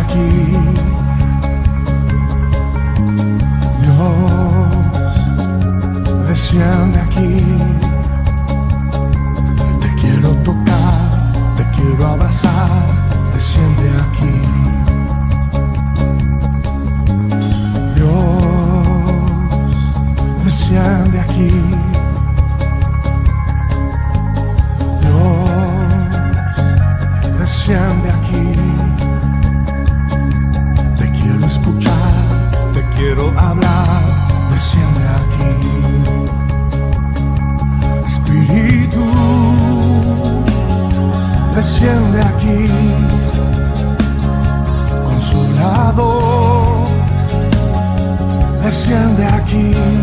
aquí. Dios, desciende aquí. Quiero hablar, desciende aquí. Espíritu, desciende aquí. Consolador, desciende aquí.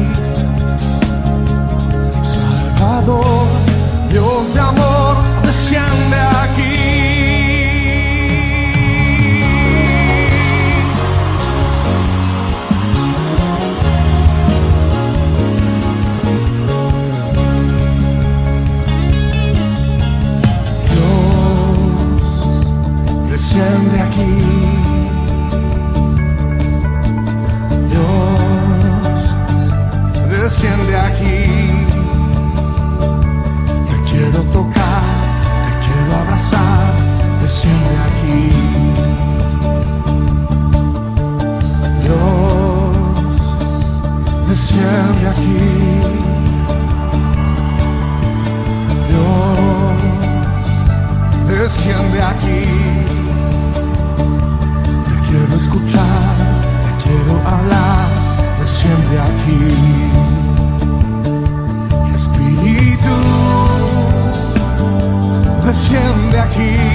Desciende aquí. Dios, desciende aquí. Te quiero escuchar, te quiero hablar, desciende aquí. Espíritu, desciende aquí.